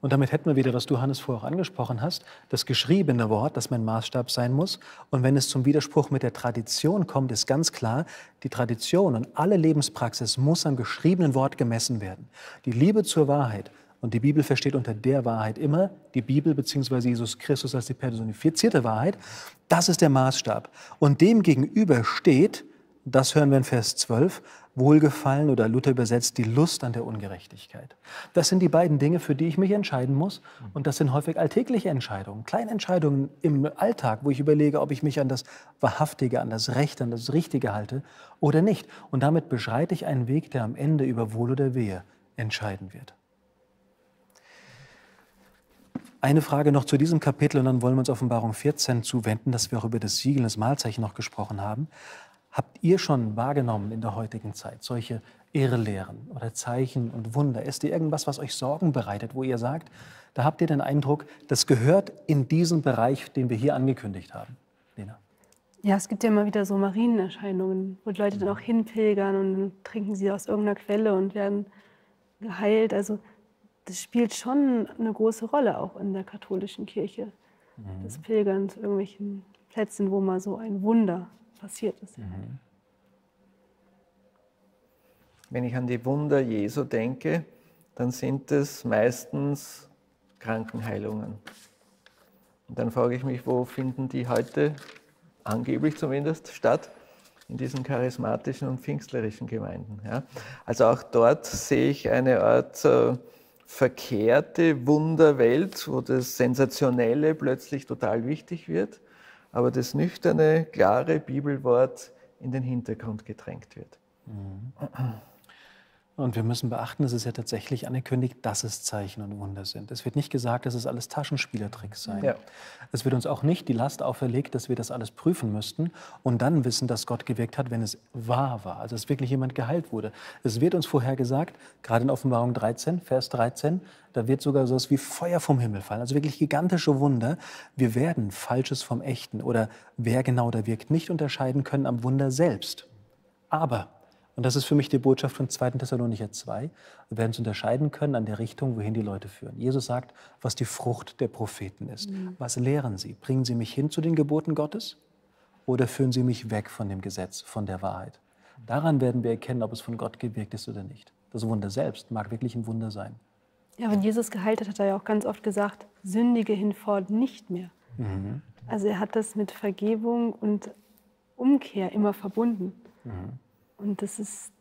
Und damit hätten wir wieder, was du, Hannes, vorher auch angesprochen hast, das geschriebene Wort, das mein Maßstab sein muss. Und wenn es zum Widerspruch mit der Tradition kommt, ist ganz klar, die Tradition und alle Lebenspraxis muss am geschriebenen Wort gemessen werden. Die Liebe zur Wahrheit und die Bibel versteht unter der Wahrheit immer die Bibel bzw. Jesus Christus als die personifizierte Wahrheit. Das ist der Maßstab. Und dem gegenüber steht, das hören wir in Vers 12, Wohlgefallen oder Luther übersetzt die Lust an der Ungerechtigkeit. Das sind die beiden Dinge, für die ich mich entscheiden muss. Und das sind häufig alltägliche Entscheidungen, kleine Entscheidungen im Alltag, wo ich überlege, ob ich mich an das Wahrhaftige, an das Rechte, an das Richtige halte oder nicht. Und damit beschreite ich einen Weg, der am Ende über Wohl oder Wehe entscheiden wird. Eine Frage noch zu diesem Kapitel und dann wollen wir uns Offenbarung 14 zuwenden, dass wir auch über das Siegel, das Mahlzeichen noch gesprochen haben. Habt ihr schon wahrgenommen in der heutigen Zeit solche Irrlehren oder Zeichen und Wunder? Ist dir irgendwas, was euch Sorgen bereitet, wo ihr sagt, da habt ihr den Eindruck, das gehört in diesen Bereich, den wir hier angekündigt haben? Lena. Ja, es gibt ja immer wieder so Marienerscheinungen, wo Leute dann auch hinpilgern und trinken sie aus irgendeiner Quelle und werden geheilt. Also das spielt schon eine große Rolle auch in der katholischen Kirche. Mhm. Das Pilgern zu irgendwelchen Plätzen, wo mal so ein Wunder passiert ist. Mhm. Wenn ich an die Wunder Jesu denke, dann sind es meistens Krankenheilungen. Und dann frage ich mich, wo finden die heute, angeblich zumindest, statt? In diesen charismatischen und pfingstlerischen Gemeinden. Ja? Also auch dort sehe ich eine Art äh, verkehrte Wunderwelt, wo das Sensationelle plötzlich total wichtig wird aber das nüchterne, klare Bibelwort in den Hintergrund gedrängt wird. Mhm. Und wir müssen beachten, es ist ja tatsächlich angekündigt, dass es Zeichen und Wunder sind. Es wird nicht gesagt, dass es alles Taschenspielertricks seien. Ja. Es wird uns auch nicht die Last auferlegt, dass wir das alles prüfen müssten und dann wissen, dass Gott gewirkt hat, wenn es wahr war, also dass wirklich jemand geheilt wurde. Es wird uns vorher gesagt, gerade in Offenbarung 13, Vers 13, da wird sogar so etwas wie Feuer vom Himmel fallen, also wirklich gigantische Wunder. Wir werden Falsches vom Echten oder wer genau da wirkt, nicht unterscheiden können am Wunder selbst. Aber und das ist für mich die Botschaft von 2. Thessalonicher 2. Wir werden es unterscheiden können an der Richtung, wohin die Leute führen. Jesus sagt, was die Frucht der Propheten ist. Mhm. Was lehren sie? Bringen sie mich hin zu den Geboten Gottes oder führen sie mich weg von dem Gesetz, von der Wahrheit? Daran werden wir erkennen, ob es von Gott gewirkt ist oder nicht. Das Wunder selbst mag wirklich ein Wunder sein. Ja, wenn Jesus geheilt hat, hat er ja auch ganz oft gesagt, sündige hinfort nicht mehr. Mhm. Also er hat das mit Vergebung und Umkehr immer verbunden. Mhm. Und das ist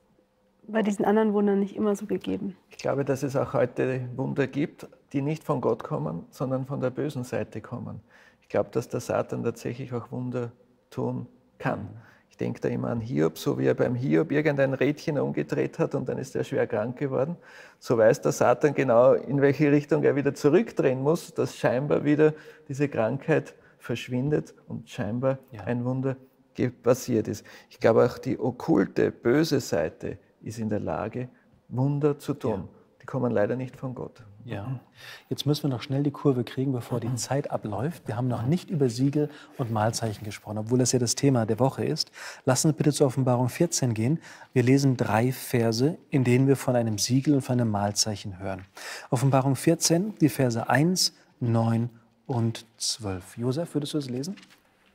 bei diesen anderen Wundern nicht immer so gegeben. Ich glaube, dass es auch heute Wunder gibt, die nicht von Gott kommen, sondern von der bösen Seite kommen. Ich glaube, dass der Satan tatsächlich auch Wunder tun kann. Ich denke da immer an Hiob, so wie er beim Hiob irgendein Rädchen umgedreht hat und dann ist er schwer krank geworden. So weiß der Satan genau, in welche Richtung er wieder zurückdrehen muss, dass scheinbar wieder diese Krankheit verschwindet und scheinbar ja. ein Wunder passiert ist. Ich glaube auch die okkulte, böse Seite ist in der Lage, Wunder zu tun. Ja. Die kommen leider nicht von Gott. Ja. Jetzt müssen wir noch schnell die Kurve kriegen, bevor die Zeit abläuft. Wir haben noch nicht über Siegel und Mahlzeichen gesprochen, obwohl das ja das Thema der Woche ist. Lassen Sie bitte zur Offenbarung 14 gehen. Wir lesen drei Verse, in denen wir von einem Siegel und von einem Mahlzeichen hören. Offenbarung 14, die Verse 1, 9 und 12. Josef, würdest du es lesen?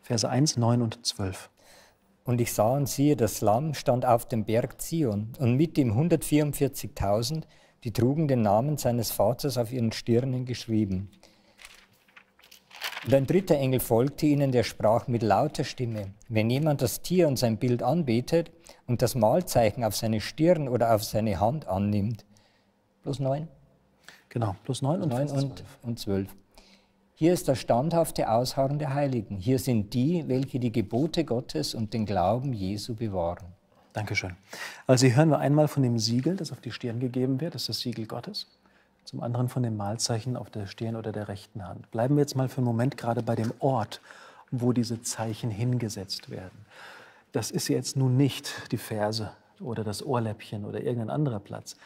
Verse 1, 9 und 12. Und ich sah und siehe, das Lamm stand auf dem Berg Zion und mit ihm 144.000, die trugen den Namen seines Vaters auf ihren Stirnen geschrieben. Und ein dritter Engel folgte ihnen, der sprach mit lauter Stimme, wenn jemand das Tier und sein Bild anbetet und das Mahlzeichen auf seine Stirn oder auf seine Hand annimmt. Plus neun? Genau, plus neun und, neun und, und zwölf. Hier ist das standhafte Ausharren der Heiligen. Hier sind die, welche die Gebote Gottes und den Glauben Jesu bewahren. Dankeschön. Also hier hören wir einmal von dem Siegel, das auf die Stirn gegeben wird, das ist das Siegel Gottes. Zum anderen von dem Mahlzeichen auf der Stirn oder der rechten Hand. Bleiben wir jetzt mal für einen Moment gerade bei dem Ort, wo diese Zeichen hingesetzt werden. Das ist jetzt nun nicht die Verse oder das Ohrläppchen oder irgendein anderer Platz.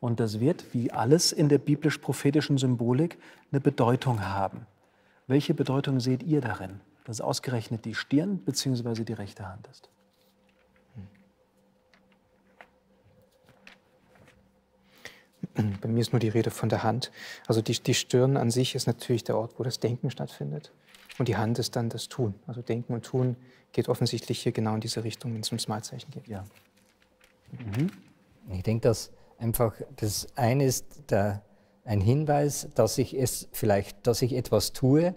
Und das wird, wie alles in der biblisch-prophetischen Symbolik, eine Bedeutung haben. Welche Bedeutung seht ihr darin, dass ausgerechnet die Stirn bzw. die rechte Hand ist? bei mir ist nur die Rede von der Hand. Also die, die Stirn an sich ist natürlich der Ort, wo das Denken stattfindet. Und die Hand ist dann das Tun. Also Denken und Tun geht offensichtlich hier genau in diese Richtung, wenn es ums Malzeichen geht. Ja. Mhm. Ich denke, dass einfach das eine ist der, ein Hinweis, dass ich es vielleicht, dass ich etwas tue,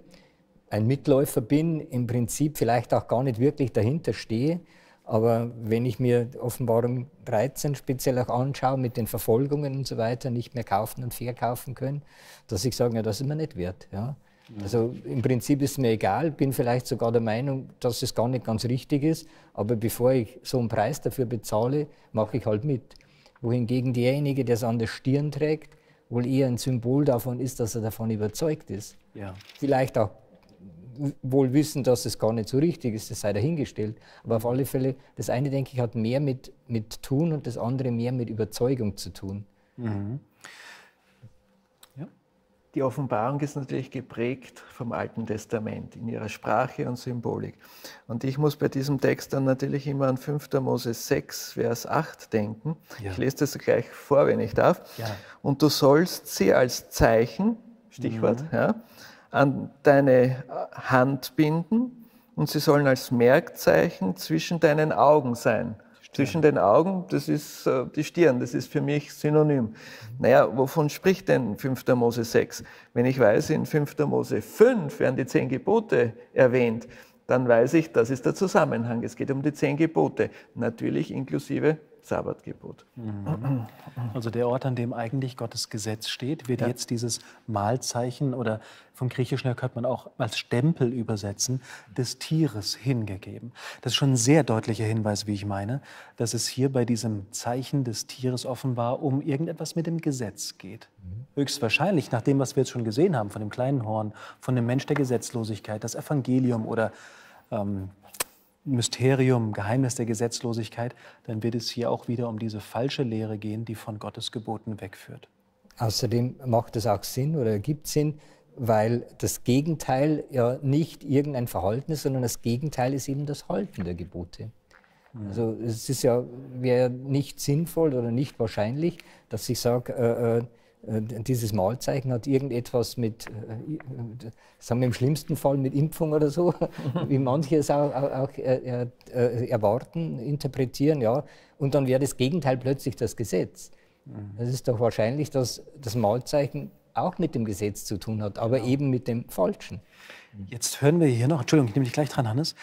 ein Mitläufer bin, im Prinzip vielleicht auch gar nicht wirklich dahinter stehe. Aber wenn ich mir Offenbarung 13 speziell auch anschaue mit den Verfolgungen und so weiter, nicht mehr kaufen und verkaufen können, dass ich sage, ja, das ist mir nicht wert. Ja. Also im Prinzip ist mir egal, bin vielleicht sogar der Meinung, dass es gar nicht ganz richtig ist, aber bevor ich so einen Preis dafür bezahle, mache ich halt mit. Wohingegen derjenige, der es an der Stirn trägt, wohl eher ein Symbol davon ist, dass er davon überzeugt ist. Ja. Vielleicht auch wohl wissen, dass es gar nicht so richtig ist, das sei dahingestellt. Aber auf alle Fälle, das eine, denke ich, hat mehr mit, mit Tun und das andere mehr mit Überzeugung zu tun. Mhm. Die Offenbarung ist natürlich geprägt vom Alten Testament in ihrer Sprache und Symbolik. Und ich muss bei diesem Text dann natürlich immer an 5. Mose 6, Vers 8 denken. Ja. Ich lese das gleich vor, wenn ich darf. Ja. Und du sollst sie als Zeichen, Stichwort, mhm. ja, an deine Hand binden und sie sollen als Merkzeichen zwischen deinen Augen sein. Zwischen den Augen, das ist äh, die Stirn, das ist für mich synonym. Naja, wovon spricht denn 5. Mose 6? Wenn ich weiß, in 5. Mose 5 werden die zehn Gebote erwähnt, dann weiß ich, das ist der Zusammenhang. Es geht um die zehn Gebote, natürlich inklusive Sabbatgebot. Mhm. Also der Ort, an dem eigentlich Gottes Gesetz steht, wird ja. jetzt dieses Malzeichen oder vom Griechischen her könnte man auch als Stempel übersetzen, des Tieres hingegeben. Das ist schon ein sehr deutlicher Hinweis, wie ich meine, dass es hier bei diesem Zeichen des Tieres offenbar um irgendetwas mit dem Gesetz geht. Mhm. Höchstwahrscheinlich, nach dem, was wir jetzt schon gesehen haben, von dem kleinen Horn, von dem Mensch der Gesetzlosigkeit, das Evangelium oder ähm, Mysterium, Geheimnis der Gesetzlosigkeit, dann wird es hier auch wieder um diese falsche Lehre gehen, die von Gottes Geboten wegführt. Außerdem macht es auch Sinn oder ergibt Sinn, weil das Gegenteil ja nicht irgendein Verhalten ist, sondern das Gegenteil ist eben das Halten der Gebote. Also es ist ja, wäre nicht sinnvoll oder nicht wahrscheinlich, dass ich sage, äh, äh, äh, dieses Malzeichen hat irgendetwas mit, äh, sagen wir im schlimmsten Fall mit Impfung oder so, wie manche es auch, auch, auch äh, erwarten, interpretieren, ja. Und dann wäre das Gegenteil plötzlich das Gesetz. Mhm. Es ist doch wahrscheinlich, dass das Malzeichen auch mit dem Gesetz zu tun hat, aber genau. eben mit dem Falschen. Jetzt hören wir hier noch, Entschuldigung, ich nehme dich gleich dran, Hannes.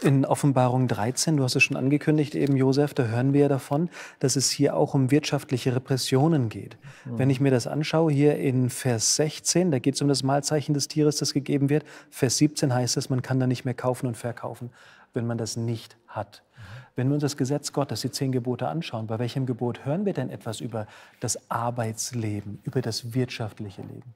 In Offenbarung 13, du hast es schon angekündigt, eben Josef, da hören wir ja davon, dass es hier auch um wirtschaftliche Repressionen geht. Mhm. Wenn ich mir das anschaue, hier in Vers 16, da geht es um das Malzeichen des Tieres, das gegeben wird. Vers 17 heißt es, man kann da nicht mehr kaufen und verkaufen, wenn man das nicht hat. Mhm. Wenn wir uns das Gesetz Gottes, die zehn Gebote anschauen, bei welchem Gebot hören wir denn etwas über das Arbeitsleben, über das wirtschaftliche Leben?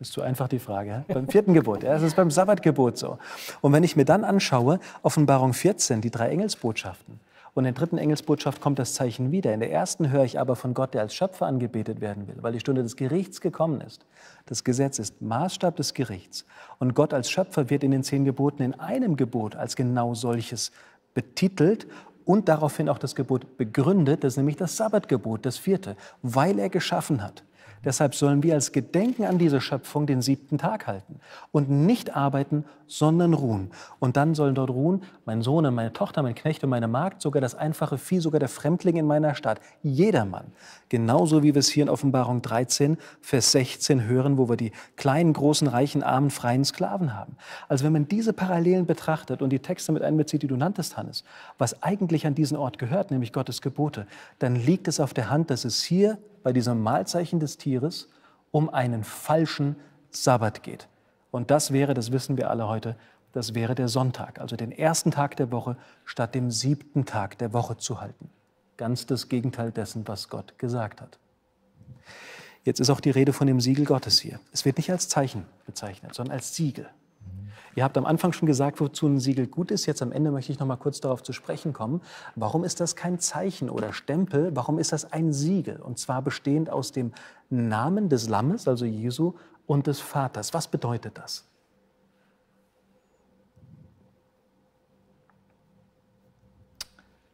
Das ist zu einfach die Frage. Beim vierten Gebot, ja, ist beim Sabbatgebot so. Und wenn ich mir dann anschaue, Offenbarung 14, die drei Engelsbotschaften, und in der dritten Engelsbotschaft kommt das Zeichen wieder. In der ersten höre ich aber von Gott, der als Schöpfer angebetet werden will, weil die Stunde des Gerichts gekommen ist. Das Gesetz ist Maßstab des Gerichts. Und Gott als Schöpfer wird in den zehn Geboten in einem Gebot als genau solches betitelt und daraufhin auch das Gebot begründet, das ist nämlich das Sabbatgebot, das vierte, weil er geschaffen hat. Deshalb sollen wir als Gedenken an diese Schöpfung den siebten Tag halten und nicht arbeiten, sondern ruhen. Und dann sollen dort ruhen mein Sohn und meine Tochter, mein Knecht und meine Magd, sogar das einfache Vieh, sogar der Fremdling in meiner Stadt. Jedermann. Genauso wie wir es hier in Offenbarung 13, Vers 16 hören, wo wir die kleinen, großen, reichen, armen, freien Sklaven haben. Also wenn man diese Parallelen betrachtet und die Texte mit einbezieht, die du nanntest, Hannes, was eigentlich an diesen Ort gehört, nämlich Gottes Gebote, dann liegt es auf der Hand, dass es hier bei diesem Malzeichen des Tieres um einen falschen Sabbat geht. Und das wäre, das wissen wir alle heute, das wäre der Sonntag, also den ersten Tag der Woche statt dem siebten Tag der Woche zu halten. Ganz das Gegenteil dessen, was Gott gesagt hat. Jetzt ist auch die Rede von dem Siegel Gottes hier. Es wird nicht als Zeichen bezeichnet, sondern als Siegel. Ihr habt am Anfang schon gesagt, wozu ein Siegel gut ist. Jetzt am Ende möchte ich noch mal kurz darauf zu sprechen kommen. Warum ist das kein Zeichen oder Stempel? Warum ist das ein Siegel? Und zwar bestehend aus dem Namen des Lammes, also Jesu, und des Vaters. Was bedeutet das?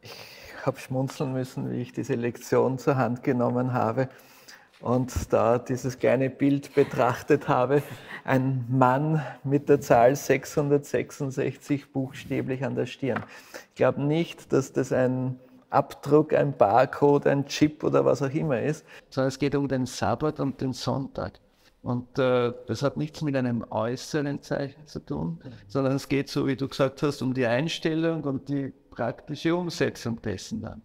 Ich habe schmunzeln müssen, wie ich diese Lektion zur Hand genommen habe und da dieses kleine Bild betrachtet habe. Ein Mann mit der Zahl 666 buchstäblich an der Stirn. Ich glaube nicht, dass das ein Abdruck, ein Barcode, ein Chip oder was auch immer ist. Sondern es geht um den Sabbat und den Sonntag. Und äh, das hat nichts mit einem äußeren Zeichen zu tun, sondern es geht, so wie du gesagt hast, um die Einstellung und die praktische Umsetzung dessen dann.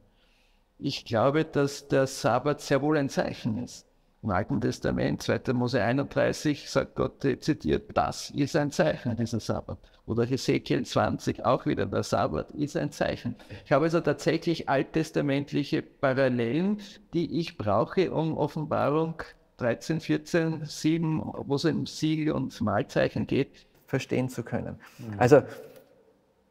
Ich glaube, dass der Sabbat sehr wohl ein Zeichen ist. Im Alten Testament, 2. Mose 31, sagt Gott, zitiert, das ist ein Zeichen, dieser Sabbat. Oder Hesekiel 20, auch wieder, der Sabbat ist ein Zeichen. Ich habe also tatsächlich alttestamentliche Parallelen, die ich brauche, um Offenbarung 13, 14, 7, wo es um Siegel und Mahlzeichen geht, verstehen zu können. Mhm. Also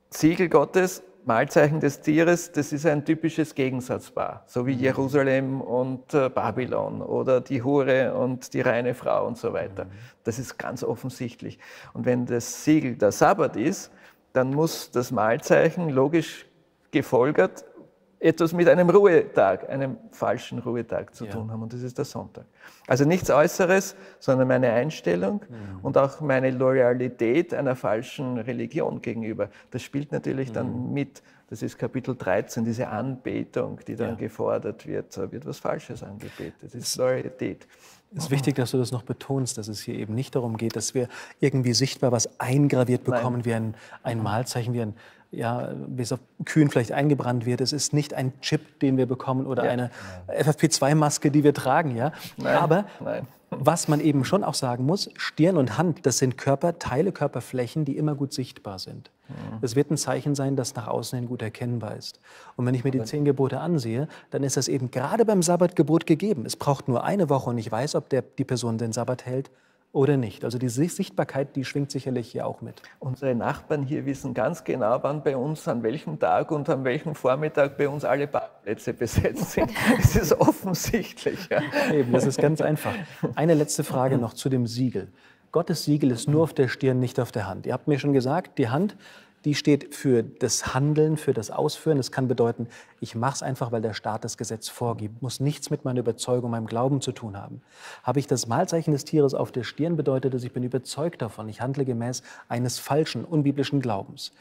Siegel Gottes Malzeichen des Tieres, das ist ein typisches Gegensatzpaar, so wie mhm. Jerusalem und äh, Babylon oder die Hure und die reine Frau und so weiter. Mhm. Das ist ganz offensichtlich. Und wenn das Siegel der Sabbat ist, dann muss das Malzeichen logisch gefolgert etwas mit einem Ruhetag, einem falschen Ruhetag zu ja. tun haben. Und das ist der Sonntag. Also nichts Äußeres, sondern meine Einstellung mhm. und auch meine Loyalität einer falschen Religion gegenüber. Das spielt natürlich mhm. dann mit. Das ist Kapitel 13, diese Anbetung, die dann ja. gefordert wird. Da wird was Falsches angebetet. Das ist Loyalität. Es ist wichtig, dass du das noch betonst, dass es hier eben nicht darum geht, dass wir irgendwie sichtbar was eingraviert bekommen, Nein. wie ein, ein Malzeichen, wie ein ja, wie es auf Kühen vielleicht eingebrannt wird. Es ist nicht ein Chip, den wir bekommen oder ja. eine FFP2-Maske, die wir tragen. Ja? Nein, Aber nein. was man eben schon auch sagen muss, Stirn und Hand, das sind Körperteile, Körperflächen, die immer gut sichtbar sind. Es wird ein Zeichen sein, das nach außen hin gut erkennbar ist. Und wenn ich mir die zehn Gebote ansehe, dann ist das eben gerade beim Sabbatgebot gegeben. Es braucht nur eine Woche und ich weiß, ob der, die Person den Sabbat hält oder nicht. Also die Sichtbarkeit, die schwingt sicherlich hier auch mit. Unsere Nachbarn hier wissen ganz genau, wann bei uns, an welchem Tag und an welchem Vormittag bei uns alle Parkplätze besetzt sind. Das ist offensichtlich. Ja. Eben, das ist ganz einfach. Eine letzte Frage noch zu dem Siegel. Gottes Siegel ist nur auf der Stirn, nicht auf der Hand. Ihr habt mir schon gesagt, die Hand die steht für das Handeln, für das Ausführen. Das kann bedeuten, ich mache es einfach, weil der Staat das Gesetz vorgibt. Muss nichts mit meiner Überzeugung, meinem Glauben zu tun haben. Habe ich das Malzeichen des Tieres auf der Stirn, bedeutet es, ich bin überzeugt davon. Ich handle gemäß eines falschen, unbiblischen Glaubens.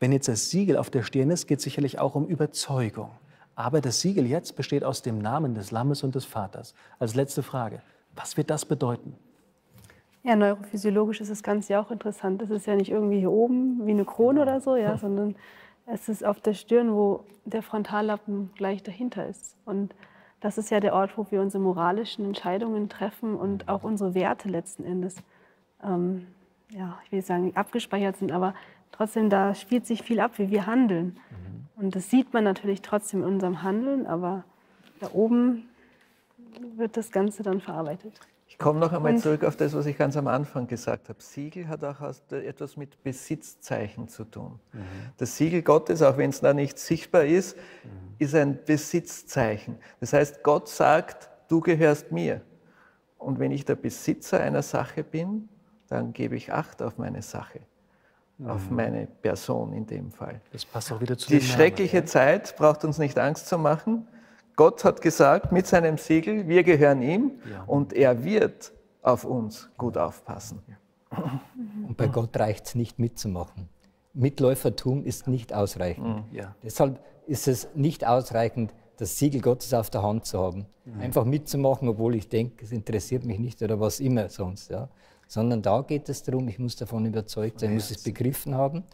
Wenn jetzt das Siegel auf der Stirn ist, geht es sicherlich auch um Überzeugung. Aber das Siegel jetzt besteht aus dem Namen des Lammes und des Vaters. Als letzte Frage, was wird das bedeuten? Ja, neurophysiologisch ist das Ganze ja auch interessant. Es ist ja nicht irgendwie hier oben wie eine Krone oder so, ja, sondern es ist auf der Stirn, wo der Frontallappen gleich dahinter ist. Und das ist ja der Ort, wo wir unsere moralischen Entscheidungen treffen und auch unsere Werte letzten Endes, ähm, ja, ich will sagen, abgespeichert sind, aber trotzdem, da spielt sich viel ab, wie wir handeln. Mhm. Und das sieht man natürlich trotzdem in unserem Handeln, aber da oben wird das Ganze dann verarbeitet. Ich komme noch einmal zurück auf das, was ich ganz am Anfang gesagt habe. Siegel hat auch etwas mit Besitzzeichen zu tun. Mhm. Das Siegel Gottes, auch wenn es da nicht sichtbar ist, mhm. ist ein Besitzzeichen. Das heißt, Gott sagt, du gehörst mir. Und wenn ich der Besitzer einer Sache bin, dann gebe ich Acht auf meine Sache, mhm. auf meine Person in dem Fall. Das passt auch wieder zu Die schreckliche Namen, ja? Zeit braucht uns nicht Angst zu machen. Gott hat gesagt mit seinem Siegel, wir gehören ihm ja. und er wird auf uns gut aufpassen. Und bei Gott reicht es nicht mitzumachen. Mitläufertum ist nicht ausreichend. Mhm. Ja. Deshalb ist es nicht ausreichend, das Siegel Gottes auf der Hand zu haben. Mhm. Einfach mitzumachen, obwohl ich denke, es interessiert mich nicht oder was immer sonst. Ja. Sondern da geht es darum, ich muss davon überzeugt sein, ich muss es begriffen haben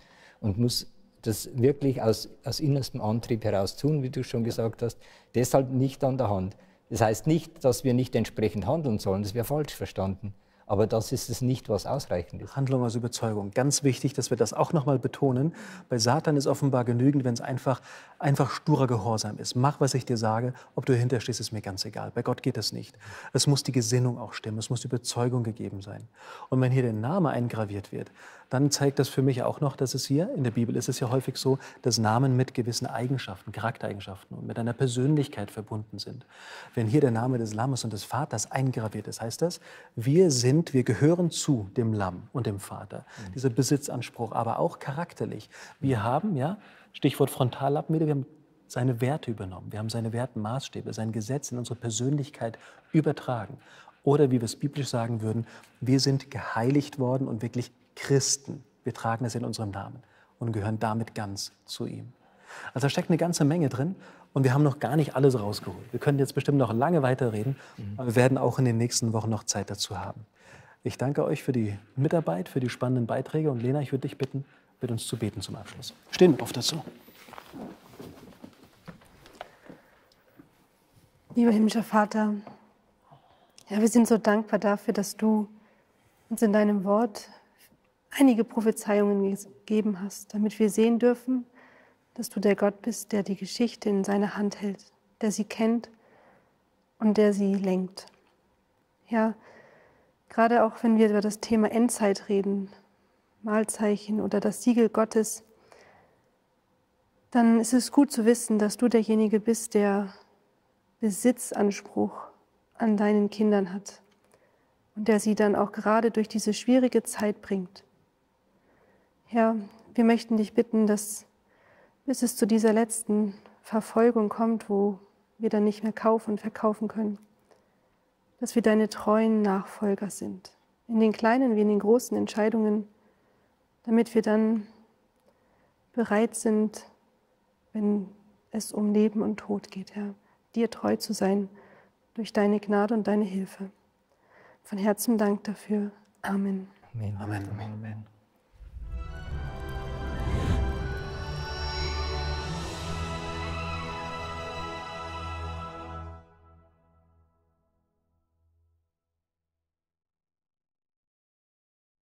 und muss das wirklich aus, aus innerstem Antrieb heraus tun, wie du schon gesagt hast, deshalb nicht an der Hand. Das heißt nicht, dass wir nicht entsprechend handeln sollen, das wäre falsch verstanden. Aber das ist es nicht, was ausreichend ist. Handlung aus Überzeugung. Ganz wichtig, dass wir das auch nochmal betonen. Bei Satan ist offenbar genügend, wenn es einfach, einfach sturer Gehorsam ist. Mach, was ich dir sage. Ob du dahinter stehst, ist mir ganz egal. Bei Gott geht das nicht. Es muss die Gesinnung auch stimmen. Es muss Überzeugung gegeben sein. Und wenn hier der Name eingraviert wird, dann zeigt das für mich auch noch, dass es hier, in der Bibel ist es ja häufig so, dass Namen mit gewissen Eigenschaften, Charaktereigenschaften und mit einer Persönlichkeit verbunden sind. Wenn hier der Name des Lammes und des Vaters eingraviert ist, heißt das, wir sind, wir gehören zu dem Lamm und dem Vater. Mhm. Dieser Besitzanspruch, aber auch charakterlich. Wir haben, ja, Stichwort Frontallappen, wir haben seine Werte übernommen. Wir haben seine Wertmaßstäbe, sein Gesetz in unsere Persönlichkeit übertragen. Oder wie wir es biblisch sagen würden, wir sind geheiligt worden und wirklich Christen. Wir tragen es in unserem Namen und gehören damit ganz zu ihm. Also da steckt eine ganze Menge drin und wir haben noch gar nicht alles rausgeholt. Wir können jetzt bestimmt noch lange weiterreden, mhm. aber wir werden auch in den nächsten Wochen noch Zeit dazu haben. Ich danke euch für die Mitarbeit, für die spannenden Beiträge und Lena, ich würde dich bitten, mit uns zu beten zum Abschluss. Stehen wir auf dazu. Lieber himmlischer Vater, ja, wir sind so dankbar dafür, dass du uns in deinem Wort einige Prophezeiungen gegeben hast, damit wir sehen dürfen, dass du der Gott bist, der die Geschichte in seiner Hand hält, der sie kennt und der sie lenkt. Ja, gerade auch wenn wir über das Thema Endzeit reden, Malzeichen oder das Siegel Gottes, dann ist es gut zu wissen, dass du derjenige bist, der Besitzanspruch an deinen Kindern hat und der sie dann auch gerade durch diese schwierige Zeit bringt. Herr, wir möchten dich bitten, dass bis es zu dieser letzten Verfolgung kommt, wo wir dann nicht mehr kaufen und verkaufen können, dass wir deine treuen Nachfolger sind, in den kleinen wie in den großen Entscheidungen, damit wir dann bereit sind, wenn es um Leben und Tod geht, Herr, dir treu zu sein durch deine Gnade und deine Hilfe. Von Herzen Dank dafür. Amen. Amen. Amen. Amen.